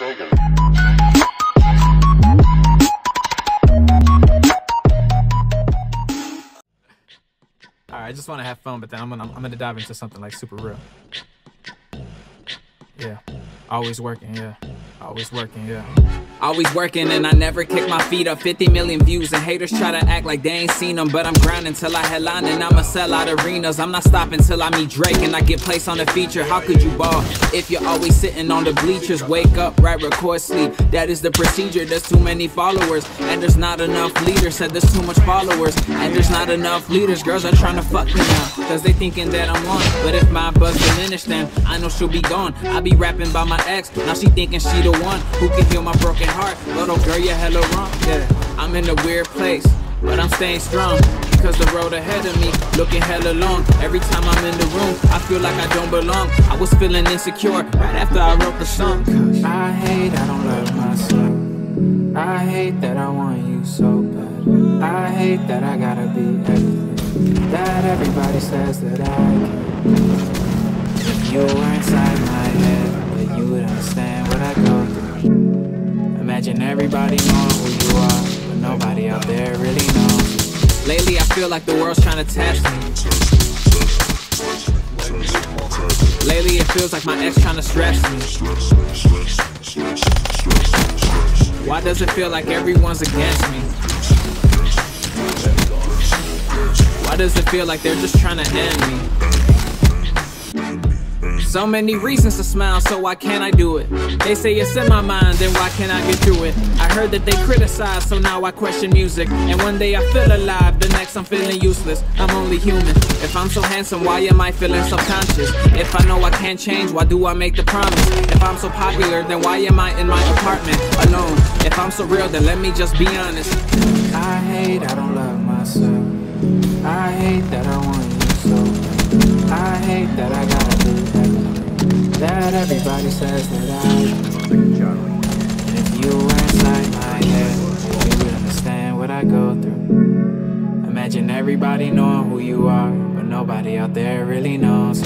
Alright, I just want to have fun, but then I'm gonna I'm gonna dive into something like super real. Yeah, always working. Yeah, always working. Yeah. Always working and I never kick my feet up. 50 million views and haters try to act like they ain't seen them. But I'm grinding till I headline and I'ma sell out arenas. I'm not stopping till I meet Drake and I get placed on the feature. How could you ball if you're always sitting on the bleachers? Wake up, write, record, sleep. That is the procedure. There's too many followers and there's not enough leaders. Said there's too much followers and there's not enough leaders. Girls are trying to fuck me now cause they thinking that I'm on. But if my buzz diminished, then I know she'll be gone. I be rapping by my ex, now she thinking she the one who can heal my broken heart. Little oh, girl, you're hella wrong. Yeah, I'm in a weird place, but I'm staying strong. Because the road ahead of me looking hella long. Every time I'm in the room, I feel like I don't belong. I was feeling insecure right after I wrote the song. I hate I don't love myself. I hate that I want you so bad. I hate that I gotta be everything that everybody says that I can. If you were inside my head, then you would understand what I go through. Imagine everybody knowing who you are, but nobody out there really knows. Lately, I feel like the world's trying to test me. Lately, it feels like my ex trying to stress me. Why does it feel like everyone's against me? Why does it feel like they're just trying to end me? So many reasons to smile, so why can't I do it? They say it's in my mind, then why can't I get through it? I heard that they criticize, so now I question music. And one day I feel alive, the next I'm feeling useless. I'm only human. If I'm so handsome, why am I feeling subconscious? If I know I can't change, why do I make the promise? If I'm so popular, then why am I in my apartment alone? If I'm so real, then let me just be honest. I hate I don't love myself. I hate that I want you so. I hate that I gotta that everybody says that I. And if you were inside my head, you would understand what I go through. Imagine everybody knowing who you are, but nobody out there really knows.